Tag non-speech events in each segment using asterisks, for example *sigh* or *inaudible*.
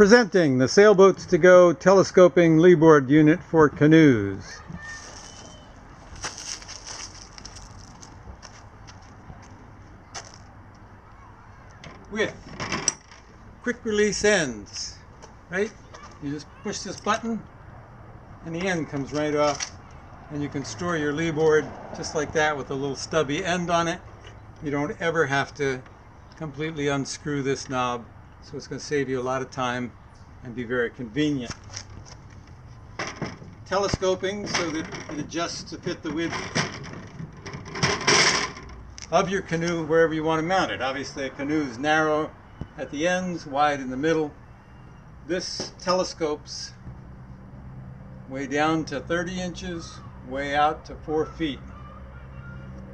Presenting the Sailboats to Go telescoping leeboard unit for canoes. With quick release ends, right? You just push this button and the end comes right off and you can store your leeboard just like that with a little stubby end on it. You don't ever have to completely unscrew this knob so it's going to save you a lot of time and be very convenient. Telescoping so that it adjusts to fit the width of your canoe wherever you want to mount it. Obviously a canoe is narrow at the ends, wide in the middle. This telescopes way down to 30 inches, way out to 4 feet.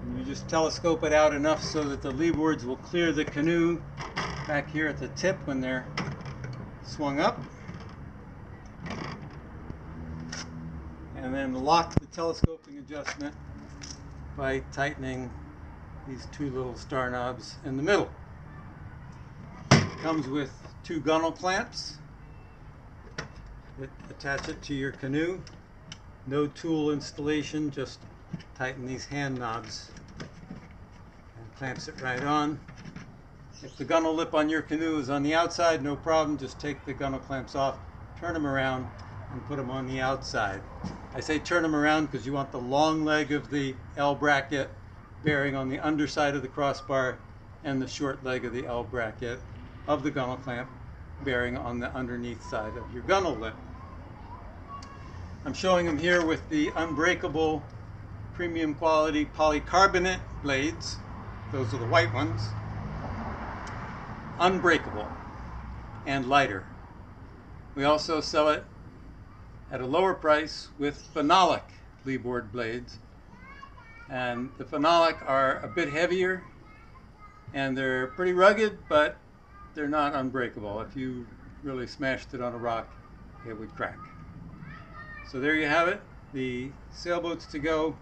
And you just telescope it out enough so that the leeboards will clear the canoe back here at the tip when they're swung up. And then lock the telescoping adjustment by tightening these two little star knobs in the middle. It comes with two gunnel clamps that attach it to your canoe. No tool installation, just tighten these hand knobs and clamps it right on. If the gunnel lip on your canoe is on the outside, no problem, just take the gunnel clamps off, turn them around, and put them on the outside. I say turn them around because you want the long leg of the L bracket bearing on the underside of the crossbar and the short leg of the L bracket of the gunnel clamp bearing on the underneath side of your gunnel lip. I'm showing them here with the unbreakable premium quality polycarbonate blades. Those are the white ones unbreakable and lighter. We also sell it at a lower price with phenolic leeboard blades. And the phenolic are a bit heavier and they're pretty rugged, but they're not unbreakable. If you really smashed it on a rock, it would crack. So there you have it, the Sailboats to Go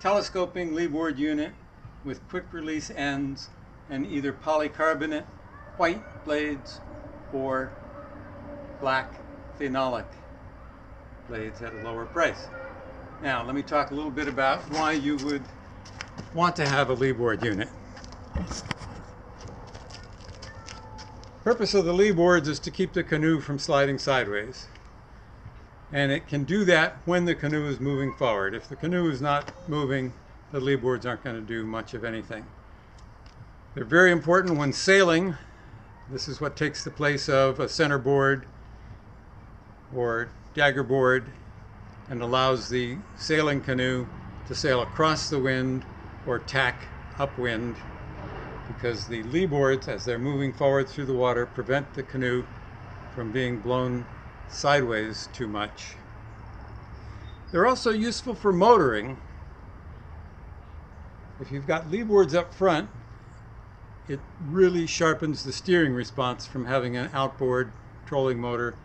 telescoping leeboard unit with quick release ends and either polycarbonate white blades or black phenolic blades at a lower price. Now let me talk a little bit about why you would want to have a leeboard unit. Purpose of the leeboards is to keep the canoe from sliding sideways. And it can do that when the canoe is moving forward. If the canoe is not moving, the leeboards aren't going to do much of anything. They're very important when sailing this is what takes the place of a centerboard or dagger board and allows the sailing canoe to sail across the wind or tack upwind because the lee boards, as they're moving forward through the water, prevent the canoe from being blown sideways too much. They're also useful for motoring. If you've got lee boards up front, it really sharpens the steering response from having an outboard trolling motor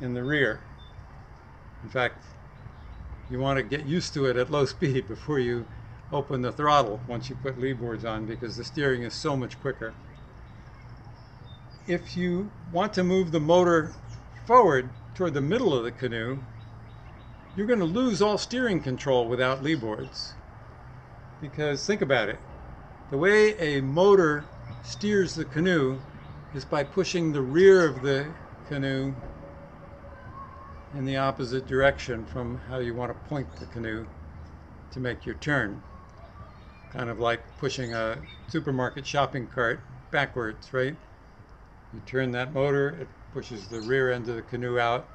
in the rear. In fact, you want to get used to it at low *laughs* speed before you open the throttle once you put lee boards on because the steering is so much quicker. If you want to move the motor forward toward the middle of the canoe, you're going to lose all steering control without lee boards. Because think about it, the way a motor steers the canoe is by pushing the rear of the canoe in the opposite direction from how you want to point the canoe to make your turn. Kind of like pushing a supermarket shopping cart backwards, right? You turn that motor, it pushes the rear end of the canoe out,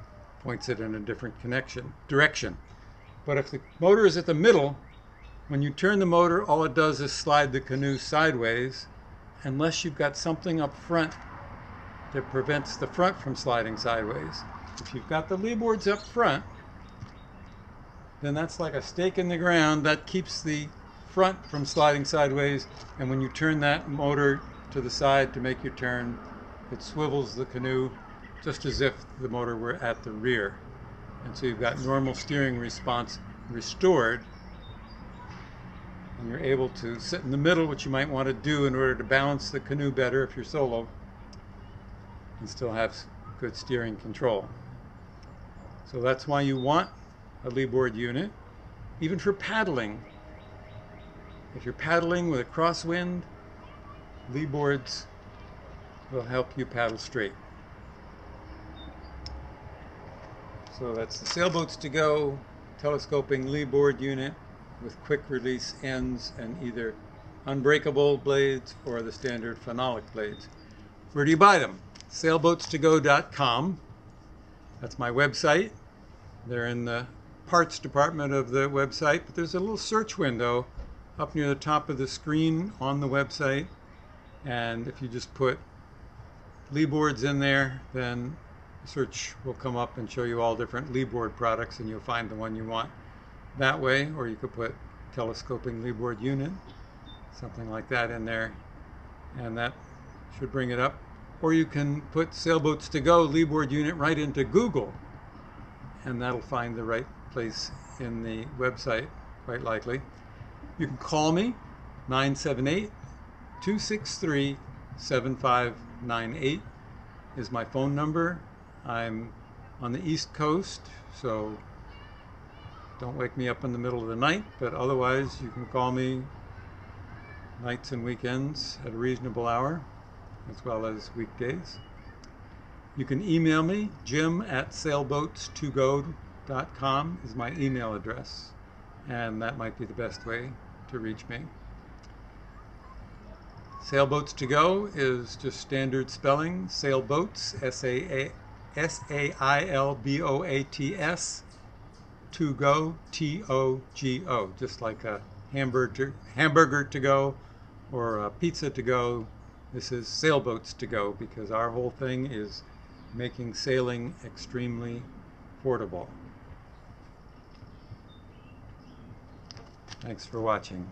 points it in a different connection direction. But if the motor is at the middle, when you turn the motor, all it does is slide the canoe sideways unless you've got something up front that prevents the front from sliding sideways. If you've got the lee boards up front, then that's like a stake in the ground that keeps the front from sliding sideways. And when you turn that motor to the side to make your turn, it swivels the canoe just as if the motor were at the rear. And so you've got normal steering response restored and you're able to sit in the middle, which you might want to do in order to balance the canoe better if you're solo, and still have good steering control. So that's why you want a leeboard unit, even for paddling. If you're paddling with a crosswind, leeboards will help you paddle straight. So that's the Sailboats to Go telescoping leeboard unit with quick release ends and either unbreakable blades or the standard phenolic blades. Where do you buy them? Sailboatstogo.com. That's my website. They're in the parts department of the website, but there's a little search window up near the top of the screen on the website. And if you just put leeboards in there, then search will come up and show you all different leeboard products and you'll find the one you want that way or you could put telescoping leeboard unit something like that in there and that should bring it up. Or you can put sailboats to go leeboard unit right into Google and that'll find the right place in the website quite likely. You can call me 978 263 7598 is my phone number. I'm on the East Coast, so don't wake me up in the middle of the night, but otherwise you can call me nights and weekends at a reasonable hour, as well as weekdays. You can email me, jim at sailboatstogo.com is my email address, and that might be the best way to reach me. Sailboats to Go is just standard spelling, sailboats, S A I L B O A T S to go T O G O just like a hamburger hamburger to go or a pizza to go this is sailboats to go because our whole thing is making sailing extremely portable thanks for watching